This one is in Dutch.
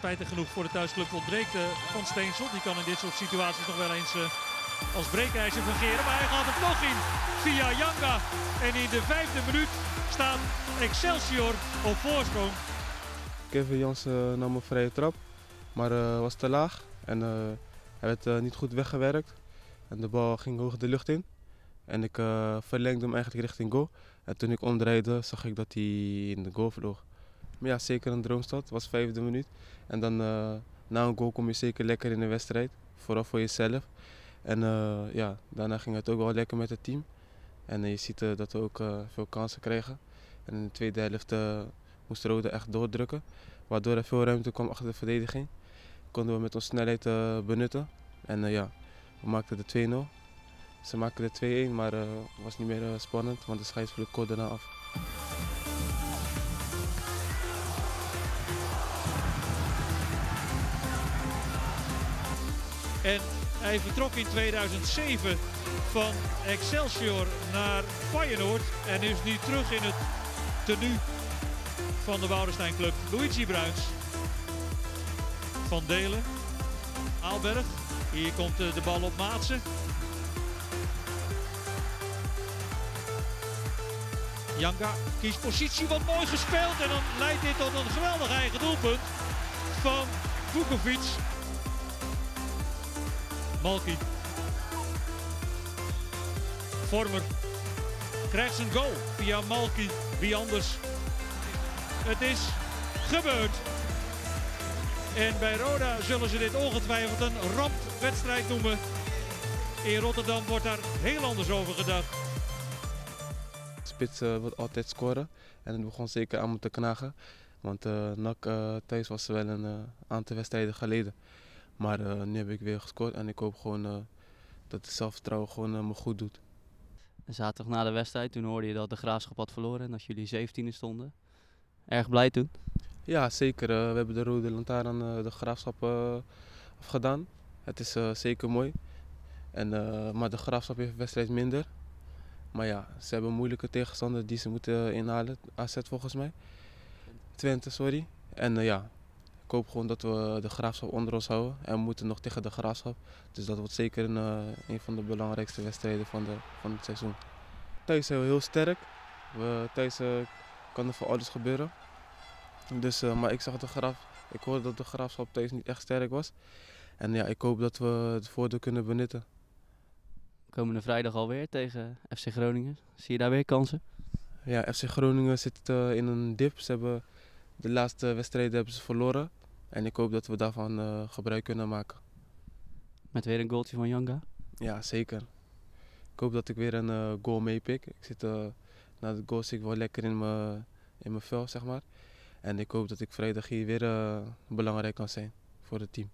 spijtig genoeg voor de thuisclub ontbreekt uh, Van Steensel. Die kan in dit soort situaties nog wel eens uh, als breekijzer fungeren. Maar hij gaat er nog in via Janga. En in de vijfde minuut staat Excelsior op voorsprong. Kevin Jansen nam een vrije trap, maar uh, was te laag. En hij werd niet goed weggewerkt. En de bal ging hoog de lucht in. En ik verlengde hem eigenlijk richting goal. En toen ik omdraaide zag ik dat hij in de goal vloog. Maar ja, zeker een droomstad. Was vijfde minuut. En dan uh, na een goal kom je zeker lekker in de wedstrijd. Vooral voor jezelf. En uh, ja, daarna ging het ook wel lekker met het team. En uh, je ziet dat we ook veel kansen kregen. En in de tweede helft moest Rode echt doordrukken. Waardoor er veel ruimte kwam achter de verdediging. Konden we met onze snelheid benutten. En ja, we maakten de 2-0. Ze maken de 2-1, maar het was niet meer spannend, want de scheidsrechter kort daarna af. En hij vertrok in 2007 van Excelsior naar Feyenoord. En is nu terug in het tenue van de Woudenstein Club. Luigi Bruins. Van Delen. Aalberg. Hier komt de bal op Maatsen. Janga kiest positie, wat mooi gespeeld. En dan leidt dit tot een geweldig eigen doelpunt van Vukovic. Malki. Vormer krijgt zijn goal via Malki. Wie anders? Het is gebeurd. En bij Roda zullen ze dit ongetwijfeld een rampwedstrijd noemen. In Rotterdam wordt daar heel anders over gedacht. Spits uh, wil altijd scoren en het begon zeker aan me te knagen. Want uh, NAC uh, thuis was wel een aantal wedstrijden geleden. Maar uh, nu heb ik weer gescoord en ik hoop gewoon uh, dat het zelfvertrouwen gewoon uh, me goed doet. Zaterdag na de wedstrijd, toen hoorde je dat de Graafschap had verloren en dat jullie 17e stonden. Erg blij toen? Ja, zeker. we hebben de Rode Lantaarn de Graafschap afgedaan. Het is zeker mooi. En, maar de Graafschap heeft een wedstrijd minder. Maar ja, ze hebben moeilijke tegenstander die ze moeten inhalen. AZ volgens mij. Twente, sorry. En ja, ik hoop gewoon dat we de graafschap onder ons houden. En we moeten nog tegen de graafschap. Dus dat wordt zeker een, een van de belangrijkste wedstrijden van, de, van het seizoen. Thuis zijn we heel sterk. We, thuis uh, kan er voor alles gebeuren. Dus, uh, maar ik zag de graaf. Ik hoorde dat de graafschap thuis niet echt sterk was. En ja, ik hoop dat we het voordeel kunnen benutten. Komende vrijdag alweer tegen FC Groningen. Zie je daar weer kansen? Ja, FC Groningen zit in een dip. Ze hebben de laatste wedstrijden hebben ze verloren. En ik hoop dat we daarvan uh, gebruik kunnen maken. Met weer een goaltje van Janga? Ja, zeker. Ik hoop dat ik weer een uh, goal meepik. Ik zit uh, na de goal zit ik wel lekker in mijn, in mijn vel, zeg maar. En ik hoop dat ik vrijdag hier weer belangrijk kan zijn voor het team.